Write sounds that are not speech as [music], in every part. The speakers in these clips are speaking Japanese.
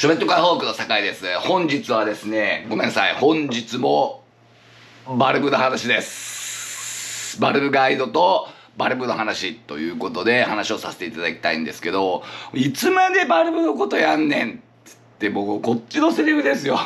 ショベットカーホークの酒井です。本日はですね、ごめんなさい。本日も、バルブの話です。バルブガイドと、バルブの話ということで話をさせていただきたいんですけど、いつまでバルブのことやんねんって僕、こっちのセリフですよ。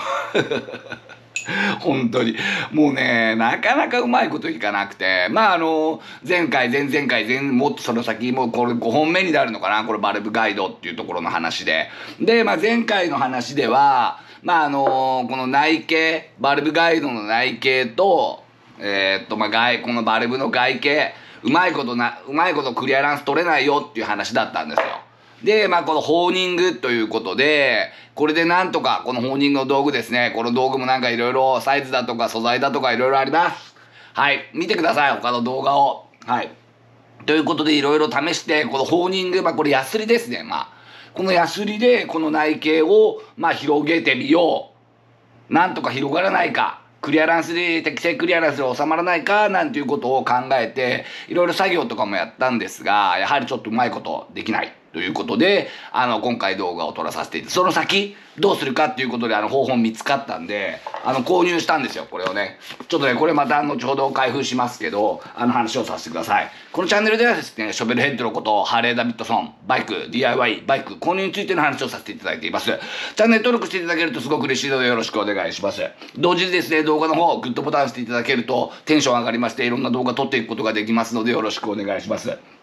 [laughs] 本当に。もうね、なかなかうまいこといかなくて、まああの、前回、前々回、前、もっとその先、もうこれ5本目になるのかな？これバルブガイドっていうところの話で。で、まあ前回の話では、まああの、この内径、バルブガイドの内径と、えーっと、まあ外、このバルブの外径、うまいことな、うまいことクリアランス取れないよっていう話だったんですよ。で、まあ、このホーニングということで、これでなんとか、このホーニングの道具ですね。この道具もなんかいろいろサイズだとか素材だとかいろいろあります。はい。見てください、他の動画を。はい。ということでいろいろ試して、このホーニング、まあこれヤスリですね。まあ、このヤスリでこの内径を、まあ広げてみよう。なんとか広がらないか。クリアランスで、適正クリアランスで収まらないか、なんていうことを考えて、いろいろ作業とかもやったんですが、やはりちょっとうまいことできない。ということで、あの、今回動画を撮らさせていただいて、その先、どうするかっていうことで、あの、方法見つかったんで、あの、購入したんですよ、これをね。ちょっとね、これまた後ほど開封しますけど、あの話をさせてください。このチャンネルではですね、ショベルヘッドのこと、ハーレー・ダビッドソン、バイク、DIY、バイク、購入についての話をさせていただいています。チャンネル登録していただけるとすごく嬉しいのでよろしくお願いします。同時にですね、動画の方、グッドボタンしていただけると、テンション上がりまして、いろんな動画撮っていくことができますので、よろしくお願いします。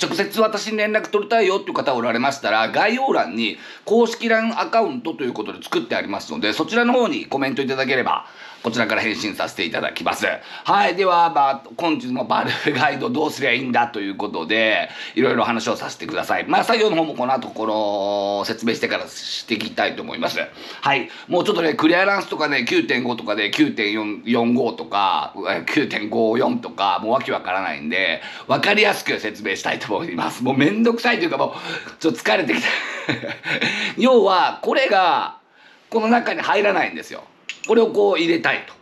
直接私に連絡取りたいよっていう方おられましたら、概要欄に公式 LINE アカウントということで作ってありますので、そちらの方にコメントいただければ、こちらから返信させていただきます。はい。では、まあ、本日もバルガイドどうすりゃいいんだということで、いろいろ話をさせてください。まあ、作業の方もこの後、この、説明してからしていきたいと思います。はい。もうちょっとね、クリアランスとかね、9.5とかで9.45とか、9.54とか、もうわけわからないんで、わかりやすく説明したいと思います。もうめんどくさいというかもう、ちょっと疲れてきた。[laughs] 要は、これが、この中に入らないんですよ。これをこう入れたいと。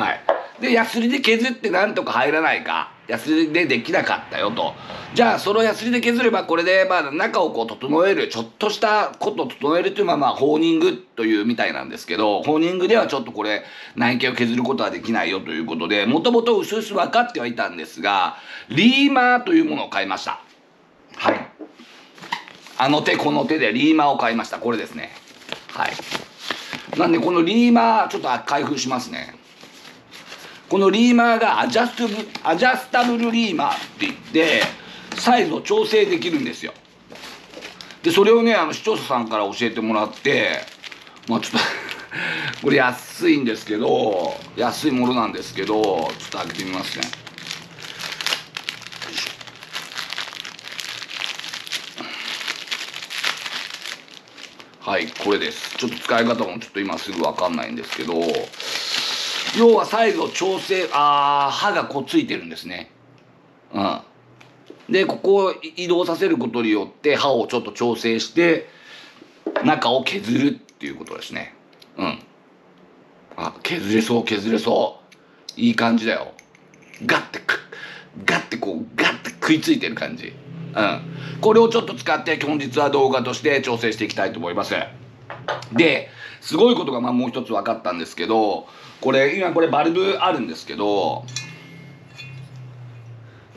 はい。で、ヤスリで削ってなんとか入らないか。ヤスリでできなかったよと。じゃあ、そのヤスリで削ればこれで、まあ、中をこう整える、ちょっとしたことを整えるというのは、まあ、ホーニングというみたいなんですけど、ホーニングではちょっとこれ、内径を削ることはできないよということで、もともと薄々分かってはいたんですが、リーマーというものを買いました。はい。あの手この手でリーマーを買いました。これですね。はい。なんでこのリーマーちょっと開封しますね。このリーマーがアジャストブアジャスタブルリーマーって言ってサイズを調整できるんですよ。でそれをねあの視聴者さんから教えてもらってまあちょっと [laughs] これ安いんですけど安いものなんですけどちょっと開けてみますね。はいこれです。ちょっと使い方もちょっと今すぐ分かんないんですけど要はサイズを調整あー刃がこうついてるんですね。うん。でここを移動させることによって刃をちょっと調整して中を削るっていうことですね。うん。あ削れそう削れそう。いい感じだよ。ガッてくガッてこうガッて食いついてる感じ。うん。これをちょっと使って本日は動画として調整していきたいと思います。ですごいことがまあもう一つ分かったんですけどこれ今これバルブあるんですけど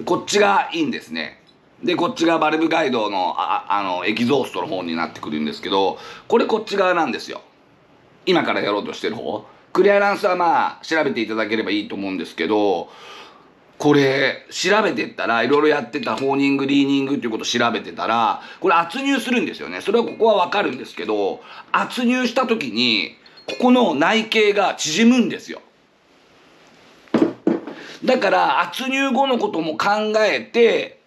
こっちがいいんですね。でこっちがバルブガイドのああのエキゾーストの方になってくるんですけどこれこっち側なんですよ。今からやろうとしてる方。クリアランスはまあ調べていただければいいと思うんですけどこれ調べてったらいろいろやってたホーニングリーニングっていうことを調べてたらこれ圧入するんですよね。それはここは分かるんですけど圧入した時にここの内径が縮むんですよ。だから圧入後のことも考えて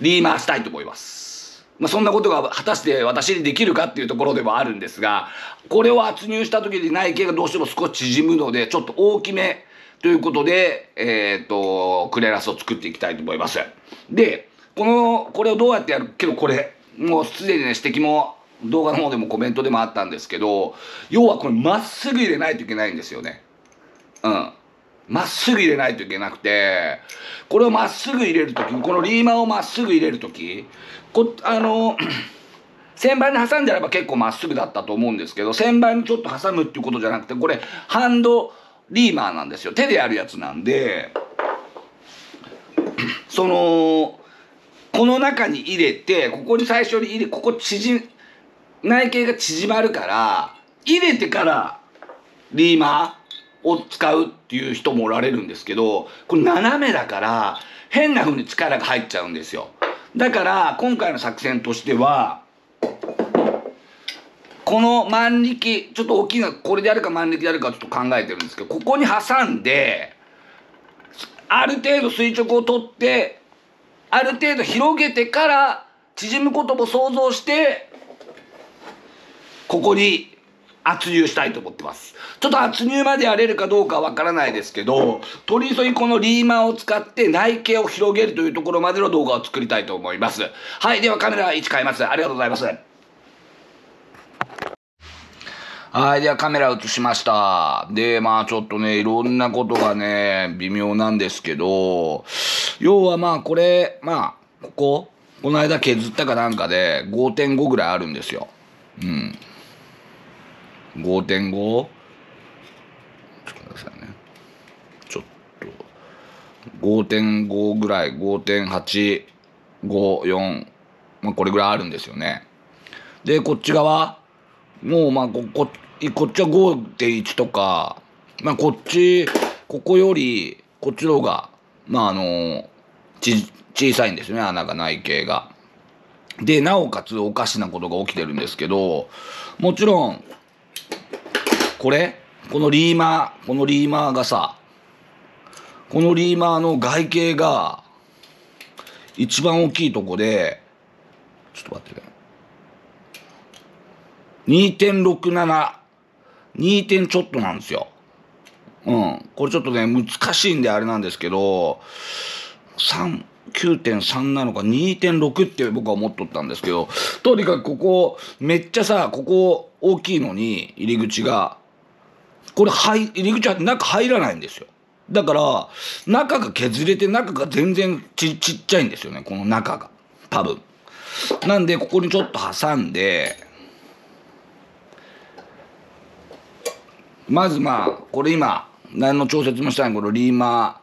リーマーしたいと思います。まあ、そんなことが果たして私にできるかっていうところではあるんですがこれを圧入した時に内径がどうしても少し縮むのでちょっと大きめということで、えっ、と、クレラスを作っていきたいと思います。で、この、これをどうやってやる？けどこれ、もうすでにね、指摘も動画の方でもコメントでもあったんですけど、要はこれまっすぐ入れないといけないんですよね。うん。まっすぐ入れないといけなくて、これをまっすぐ入れるとき、このリーマーをまっすぐ入れるとき、こ、あの、[clears throat] 旋盤に挟んであれば結構まっすぐだったと思うんですけど旋盤にちょっと挟むっていうことじゃなくてこれハンドリーマーなんですよ。手でやるやつなんでそのこの中に入れてここに最初に入れここ縮内径が縮まるから入れてからリーマーを使うっていう人もおられるんですけどこれ斜めだから変な風に力が入っちゃうんですよ。だから今回の作戦としてはこの万力ちょっと大きいのこれでやるか万力でやるかちょっと考えてるんですけどここに挟んである程度垂直を取ってある程度広げてから縮むことも想像してここに圧入したいと思ってます。ちょっと圧入までやれるかどうかわからないですけど取り急ぎこのリーマーを使って内径を広げるというところまでの動画を作りたいと思います。はいではカメラ位置変えます。ありがとうございます。はい。ではカメラ映しました。で、まあちょっとね、いろんなことがね、微妙なんですけど、要はまあこれ、まあ、ここ、この間削ったかなんかで5.5ぐらいあるんですよ。うん。5.5? ちょっとださいね。ちょっと。5.5ぐらい、5.8、5、4、まあこれぐらいあるんですよね。で、こっち側、もうまあこ、こ、こっちは5.1とか、まあこっち、ここより、こっちの方が、まああの、ち、小さいんですね、穴が内径が。で、なおかつおかしなことが起きてるんですけど、もちろん、これこのリーマー、このリーマーがさ、このリーマーの外径が、一番大きいとこで、ちょっと待ってね。2.67、2点ちょっとなんですよ。うん。これちょっとね、難しいんであれなんですけど、3、9.3なのか2.6って僕は思っとったんですけど、とにかくここ、めっちゃさ、ここ大きいのに入り口がこれ入入り口は中入らないんですよだから中が削れて中が全然ちちっちゃいんですよねこの中が多分なんでここにちょっと挟んでまずまあこれ今何の調節もしたいこのリーマ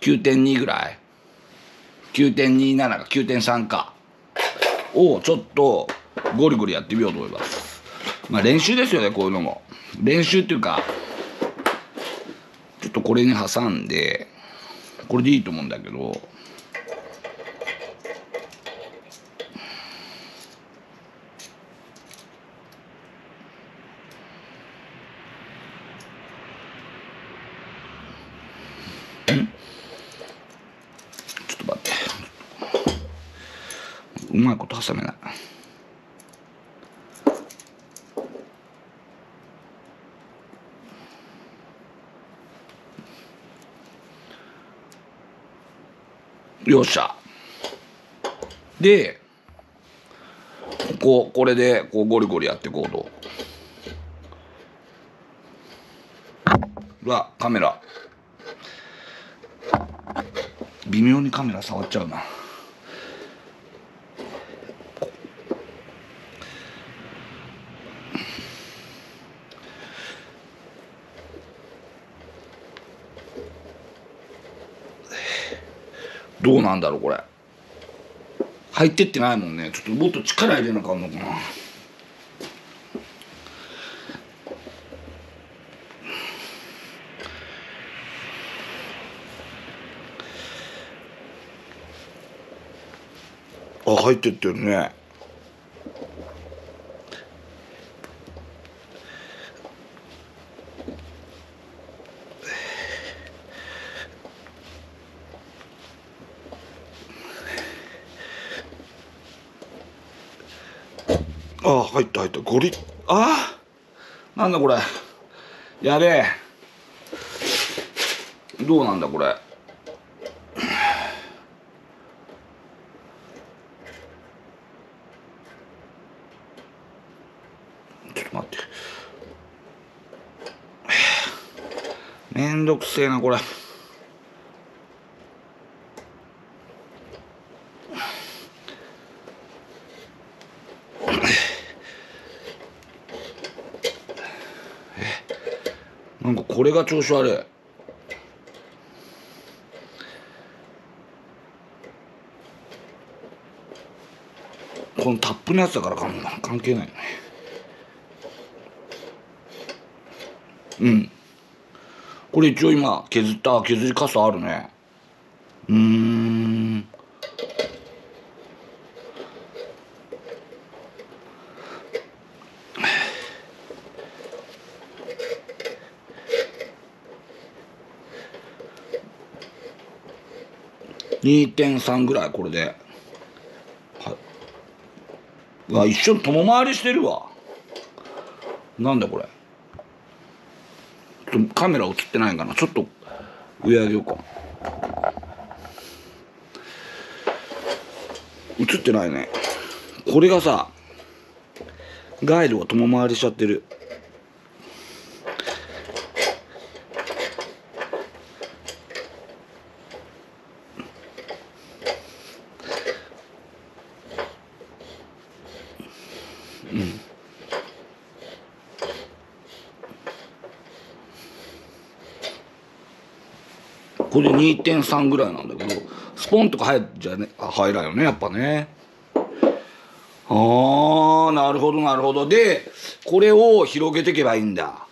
ー9.2ぐらい。9.27か9.3か。をちょっとゴリゴリやってみようと思います。まあ練習ですよねこういうのも。練習っていうかちょっとこれに挟んでこれでいいと思うんだけどちょっと待ってうまいこと挟めない。よっしゃ。でこうこれでこうゴリゴリやっていこうと。うわカメラ。微妙にカメラ触っちゃうな。どうなんだろうこれ。入ってってないもんね。ちょっともっと力入れなあかんのかな。あ入ってってるね。あ入った入った。ゴリ。ああなんだこれ。やべえ。どうなんだこれ。ちょっと待って。めんどくせえなこれ。これが調子悪い。このタップのやつだからかん関係ない。よねうん。これ一応今削った削りカスあるね。うーん。2.3ぐらいこれで。はい。うわ一緒に共回りしてるわ。なんだこれ。カメラ映ってないかな。ちょっと上上げようか。映ってないね。これがさガイルが共回りしちゃってる。2.3ぐらいなんだけどスポンとか入じゃね入らんよねやっぱね。あーなるほどなるほど。でこれを広げていけばいいんだ。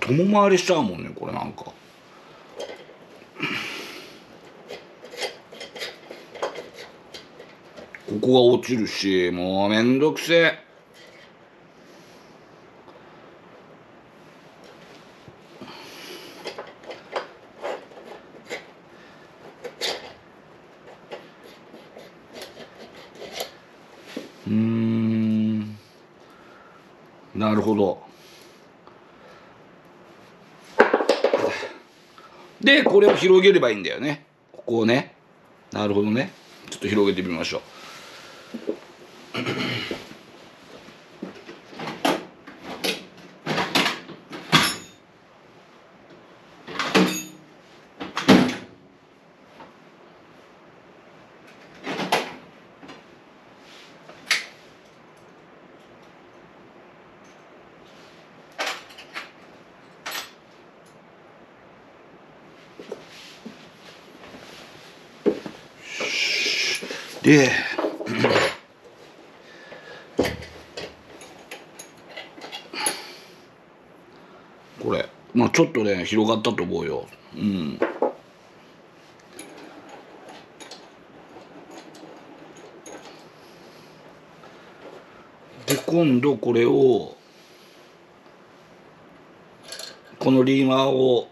共回りしちゃうもんねこれなんか。ここが落ちるしもうめんどくせえ。うん。なるほど。でこれを広げればいいんだよね。ここをね。なるほどね。ちょっと広げてみましょう。でこれまあちょっと広がったと思うよ。うん。で今度これをこのリーマーを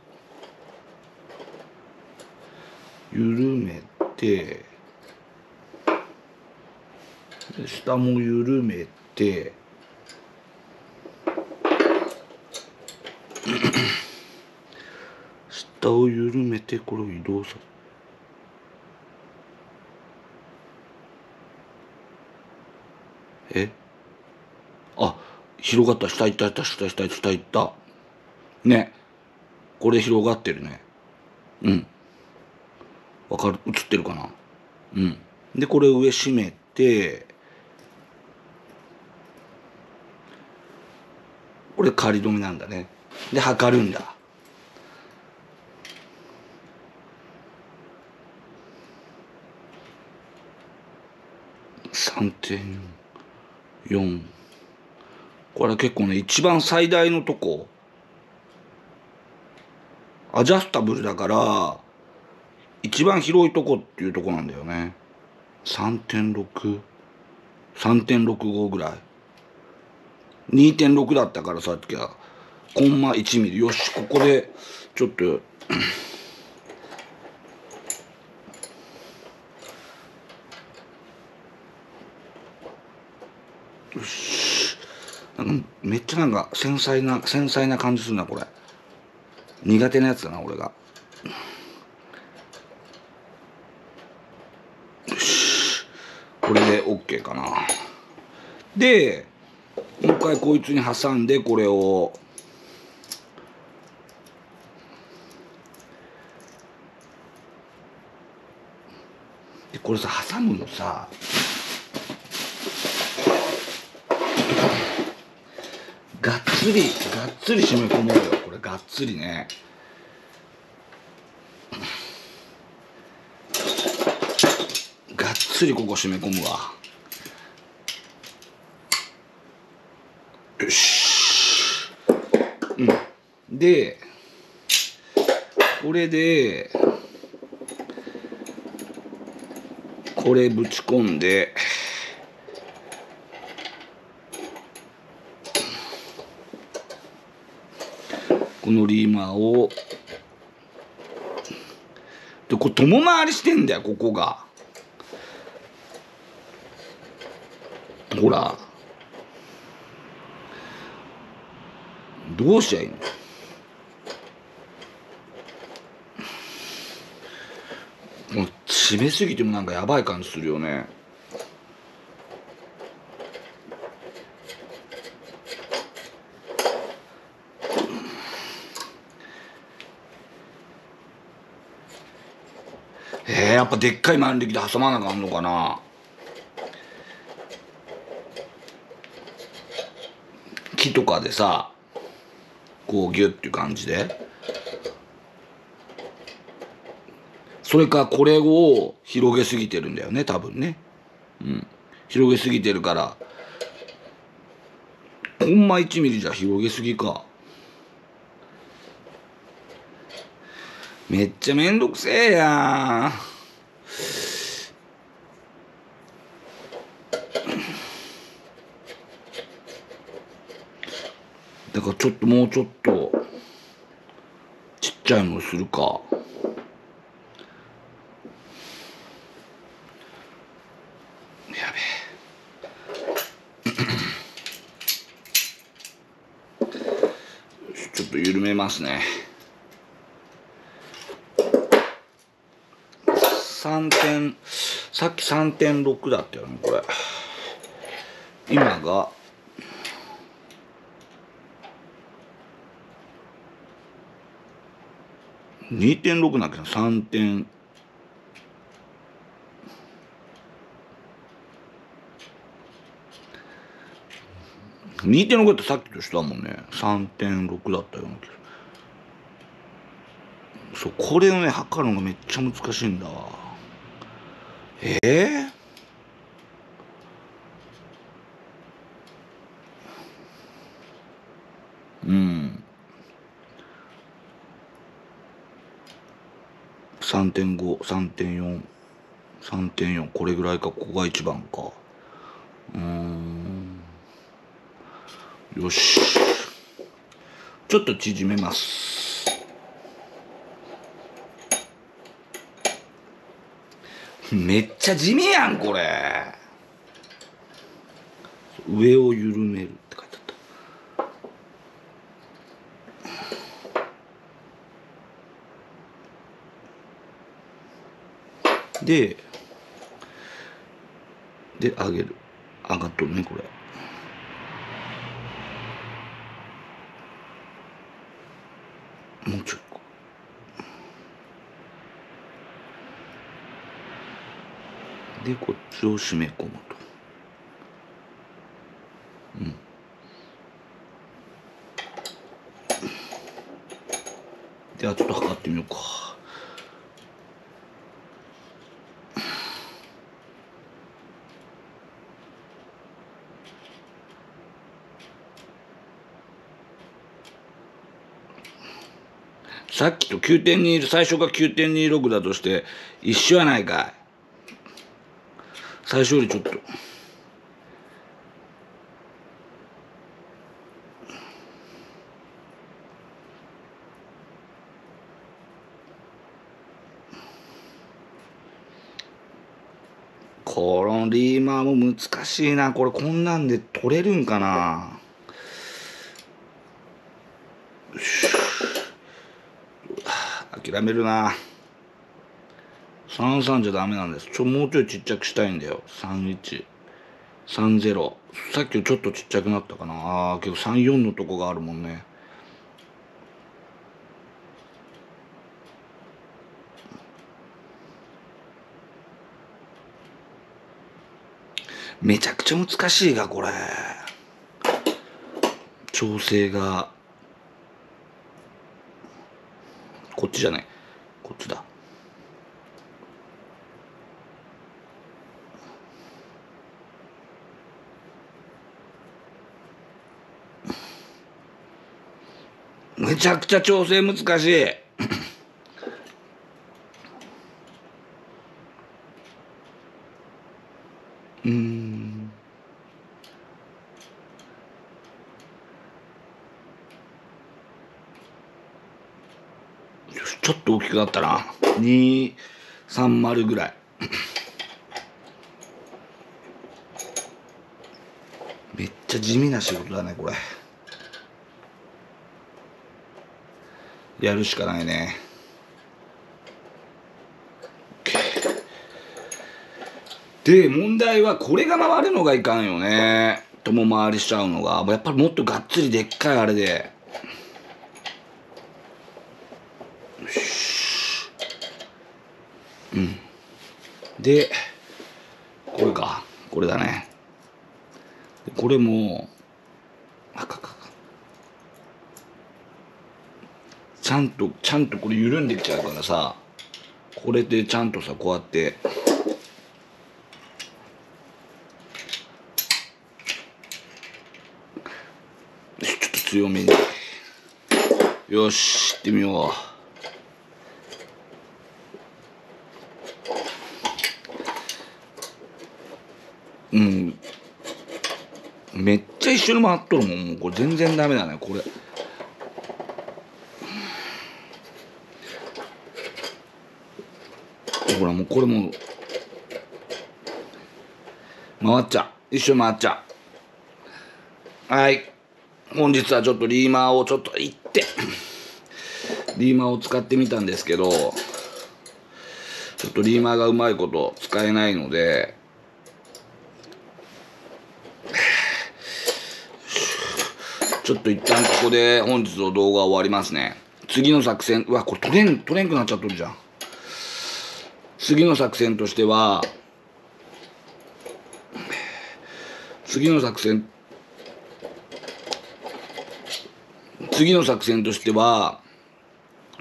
緩めて下も緩めて下を緩めてこれを移動さえ？あ広がった。下行った下下下下行った。ね。これ広がってるね。うん。わかる？映ってるかな？うん。でこれ上閉めてこれ仮止めなんだね。で測るんだ。3.4これ結構ね一番最大のとこ。アジャスタブルだから一番広いとこっていうとこなんだよね。3.63.65ぐらい。2.6だったからさっきは。コンマ1ミリ。よしここでちょっとよしなんかめっちゃなんか繊細な繊細な感じするなこれ。苦手なやつだな俺が。よし。これで OK かな。でもう一回こいつに挟んでこれを。でこれさ挟むのさがっつりがっつり締め込もうよこれ。がっつりね。がっつりここ締め込むわ。よし。うん。でこれでこれぶち込んでこのリーマーをでこれ共回りしてんだよここが。ほら。どうしちゃいいの？もう締めすぎてもなんかやばい感じするよね。やっぱでっかい万力で挟まなあかんのかな。木とかでさこうギュッていう感じで。それかこれを広げすぎてるんだよね多分ね。うん。広げすぎてるから。ほんま1ミリじゃ広げすぎか。めっちゃめんどくせえやん。かちょっともうちょっとちっちゃいのするか。やべえ。ちょっと緩めますね。3点さっき3.6だったよねこれ。今が2.6なきゃ3点。2.6ってさっきとしたもんね。3.6だったような気がそうこれをね測るのがめっちゃ難しいんだわ。ええうん。3.53.43.4これぐらいかここが一番か。うん。よし。ちょっと縮めます。めっちゃ地味やんこれ。上を緩めるって書いてあったでで上げる。上がっとるねこれ。もうちょいこう。でこっちを締め込むと。うん。ではちょっと測ってみようか。さっきと9.2最初が9.26だとして一緒やないかい。最初よりちょっと。このリーマーも難しいな。これこんなんで取れるんかなよし諦めるな。33じゃダメなんです。ちょもうちょいちっちゃくしたいんだよ。3130さっきちょっとちっちゃくなったかな。あーけど34のとこがあるもんね。めちゃくちゃ難しいがこれ。調整が。こっちじゃない。こっちだ。めちゃくちゃ調整難しいうんちょっと大きくなったな230ぐらい。めっちゃ地味な仕事だねこれ。やるしかないね。で問題はこれが回るのがいかんよね。共回りしちゃうのが。やっぱりもっとがっつりでっかいあれで。うん。でこれか。これだね。これもあかかちゃんとちゃんとこれ緩んできちゃうからさ。これでちゃんとさこうやって。ちょっと強めに。よし行ってみよう。うん。めっちゃ一緒に回っとるもん。もうこれ全然ダメだね。これ。ほらもうこれも。回っちゃ一緒に回っちゃはい。本日はちょっとリーマーをちょっといって。リーマーを使ってみたんですけどちょっとリーマーがうまいこと使えないのでちょっと一旦ここで本日の動画終わりますね。次の作戦。うわこれ取れん取れんくなっちゃっとるじゃん。次の作戦としては次の作戦。次の作戦としては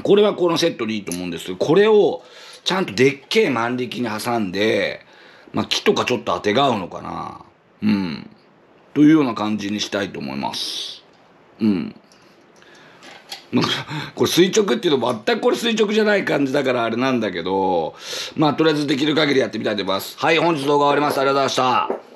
これはこのセットでいいと思うんですけどこれをちゃんとでっけえ万力に挟んで、まあ、木とかちょっとあてがうのかな。うん。というような感じにしたいと思います。うん。なんかこれ垂直っていうの全くこれ垂直じゃない感じだからあれなんだけどまあとりあえずできる限りやってみたいと思います。はい本日動画終わります。ありがとうございました。